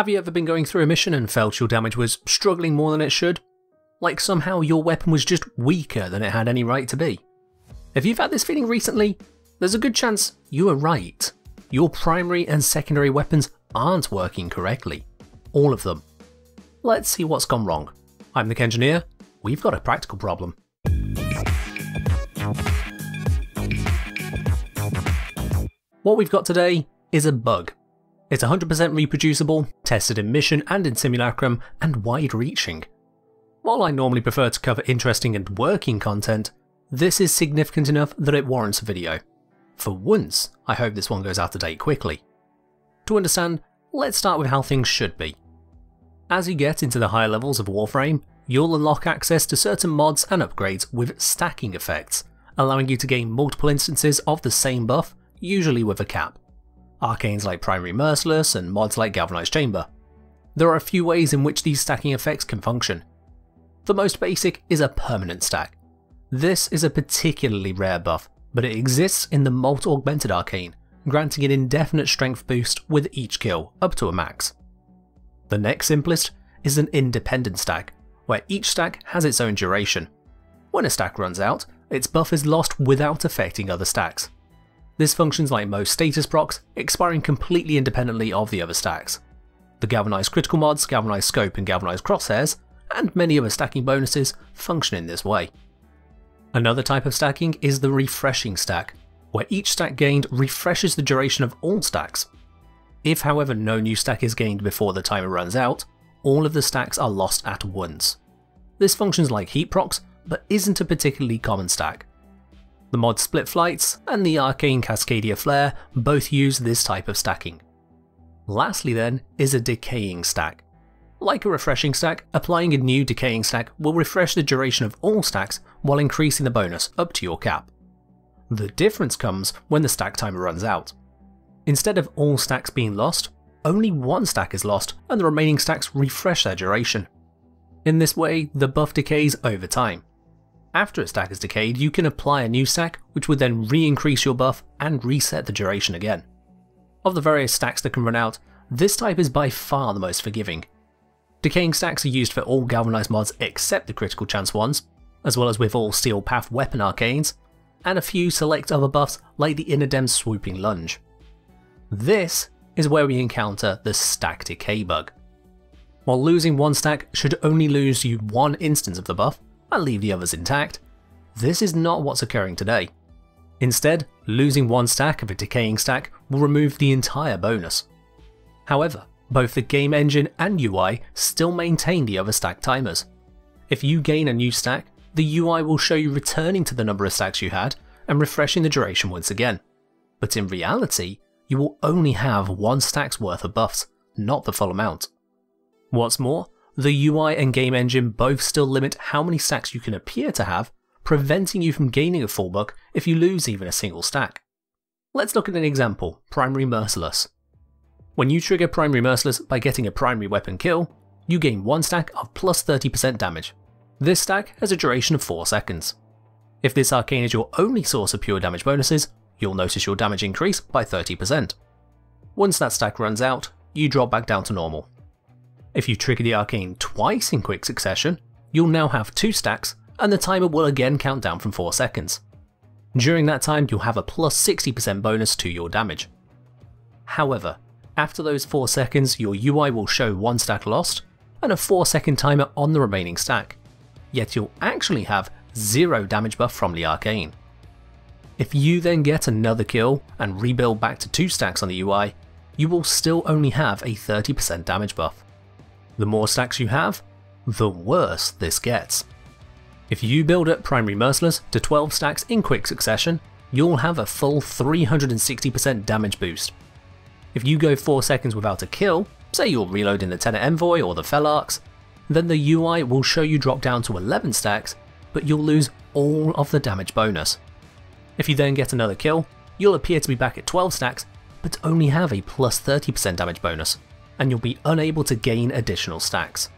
Have you ever been going through a mission and felt your damage was struggling more than it should? Like somehow your weapon was just weaker than it had any right to be? If you've had this feeling recently, there's a good chance you are right. Your primary and secondary weapons aren't working correctly. All of them. Let's see what's gone wrong. I'm the Kengineer. We've got a practical problem. What we've got today is a bug. It's 100% reproducible, tested in mission and in simulacrum, and wide reaching. While I normally prefer to cover interesting and working content, this is significant enough that it warrants a video. For once, I hope this one goes out of date quickly. To understand, let's start with how things should be. As you get into the higher levels of Warframe, you'll unlock access to certain mods and upgrades with stacking effects, allowing you to gain multiple instances of the same buff, usually with a cap. Arcanes like Primary Merciless and mods like Galvanized Chamber. There are a few ways in which these stacking effects can function. The most basic is a permanent stack. This is a particularly rare buff, but it exists in the Molt Augmented Arcane, granting an indefinite strength boost with each kill, up to a max. The next simplest is an independent stack, where each stack has its own duration. When a stack runs out, its buff is lost without affecting other stacks. This functions like most status procs, expiring completely independently of the other stacks. The Galvanized Critical mods, Galvanized Scope and Galvanized Crosshairs, and many other stacking bonuses function in this way. Another type of stacking is the refreshing stack, where each stack gained refreshes the duration of all stacks. If however no new stack is gained before the timer runs out, all of the stacks are lost at once. This functions like heat procs, but isn't a particularly common stack. The mod Split Flights and the Arcane Cascadia Flare both use this type of stacking. Lastly then is a decaying stack. Like a refreshing stack, applying a new decaying stack will refresh the duration of all stacks while increasing the bonus up to your cap. The difference comes when the stack timer runs out. Instead of all stacks being lost, only one stack is lost and the remaining stacks refresh their duration. In this way, the buff decays over time. After a stack has decayed, you can apply a new stack, which would then re-increase your buff and reset the duration again. Of the various stacks that can run out, this type is by far the most forgiving. Decaying stacks are used for all galvanized mods except the critical chance ones, as well as with all steel path weapon arcanes, and a few select other buffs like the Innodem's swooping lunge. This is where we encounter the stack decay bug. While losing one stack should only lose you one instance of the buff, and leave the others intact. This is not what's occurring today. Instead, losing one stack of a decaying stack will remove the entire bonus. However, both the game engine and UI still maintain the other stack timers. If you gain a new stack, the UI will show you returning to the number of stacks you had and refreshing the duration once again. But in reality, you will only have one stack's worth of buffs, not the full amount. What's more, the UI and game engine both still limit how many stacks you can appear to have, preventing you from gaining a full buck if you lose even a single stack. Let's look at an example, Primary Merciless. When you trigger Primary Merciless by getting a primary weapon kill, you gain one stack of plus 30% damage. This stack has a duration of 4 seconds. If this arcane is your only source of pure damage bonuses, you'll notice your damage increase by 30%. Once that stack runs out, you drop back down to normal. If you trigger the arcane twice in quick succession, you'll now have two stacks and the timer will again count down from 4 seconds. During that time you'll have a plus 60% bonus to your damage. However, after those 4 seconds your UI will show 1 stack lost and a 4 second timer on the remaining stack, yet you'll actually have 0 damage buff from the arcane. If you then get another kill and rebuild back to 2 stacks on the UI, you will still only have a 30% damage buff. The more stacks you have, the worse this gets. If you build up Primary Merciless to 12 stacks in quick succession, you'll have a full 360% damage boost. If you go 4 seconds without a kill, say you're reloading the Tenet Envoy or the Felarx, then the UI will show you drop down to 11 stacks, but you'll lose all of the damage bonus. If you then get another kill, you'll appear to be back at 12 stacks, but only have a plus 30% damage bonus and you'll be unable to gain additional stacks.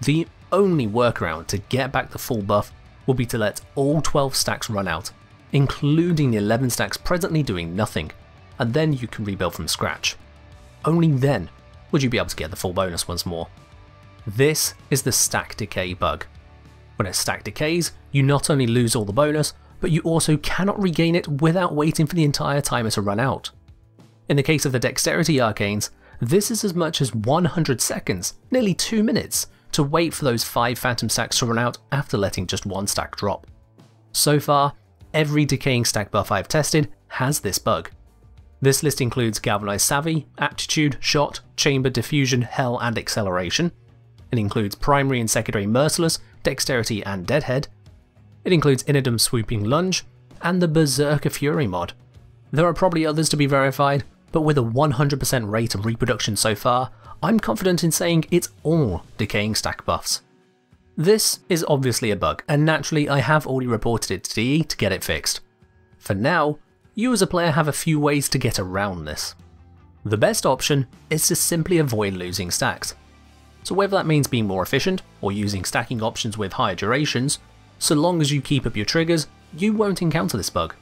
The only workaround to get back the full buff will be to let all 12 stacks run out, including the 11 stacks presently doing nothing, and then you can rebuild from scratch. Only then would you be able to get the full bonus once more. This is the stack decay bug. When a stack decays, you not only lose all the bonus, but you also cannot regain it without waiting for the entire timer to run out. In the case of the dexterity arcanes, this is as much as 100 seconds, nearly 2 minutes, to wait for those 5 phantom stacks to run out after letting just one stack drop. So far, every decaying stack buff I've tested has this bug. This list includes Galvanized Savvy, Aptitude, Shot, Chamber, Diffusion, Hell and Acceleration. It includes Primary and Secondary Merciless, Dexterity and Deadhead. It includes Innodem Swooping Lunge, and the Berserker Fury mod. There are probably others to be verified, but with a 100% rate of reproduction so far, I'm confident in saying it's all decaying stack buffs. This is obviously a bug, and naturally I have already reported it to DE to get it fixed. For now, you as a player have a few ways to get around this. The best option is to simply avoid losing stacks. So whether that means being more efficient, or using stacking options with higher durations, so long as you keep up your triggers, you won't encounter this bug.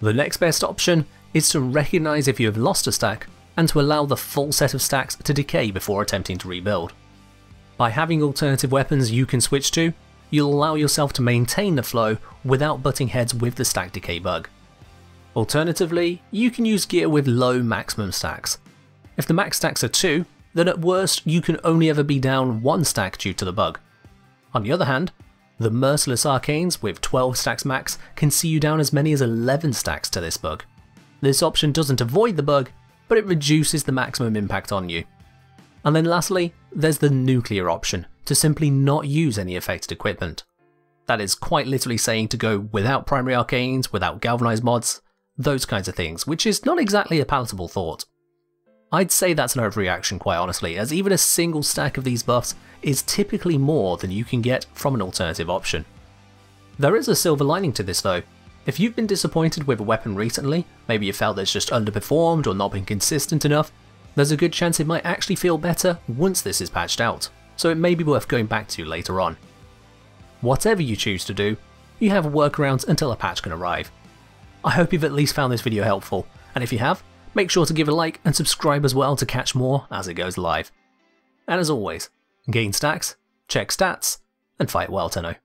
The next best option is to recognise if you have lost a stack and to allow the full set of stacks to decay before attempting to rebuild. By having alternative weapons you can switch to, you'll allow yourself to maintain the flow without butting heads with the stack decay bug. Alternatively, you can use gear with low maximum stacks. If the max stacks are 2, then at worst you can only ever be down 1 stack due to the bug. On the other hand, the Merciless Arcanes with 12 stacks max can see you down as many as 11 stacks to this bug. This option doesn't avoid the bug, but it reduces the maximum impact on you. And then lastly, there's the nuclear option, to simply not use any affected equipment. That is quite literally saying to go without primary arcanes, without galvanized mods, those kinds of things, which is not exactly a palatable thought. I'd say that's an overreaction quite honestly, as even a single stack of these buffs is typically more than you can get from an alternative option. There is a silver lining to this though, if you've been disappointed with a weapon recently, maybe you felt it's just underperformed or not been consistent enough, there's a good chance it might actually feel better once this is patched out, so it may be worth going back to later on. Whatever you choose to do, you have workarounds until a patch can arrive. I hope you've at least found this video helpful, and if you have, make sure to give a like and subscribe as well to catch more as it goes live. And as always, gain stacks, check stats, and fight well Tenno.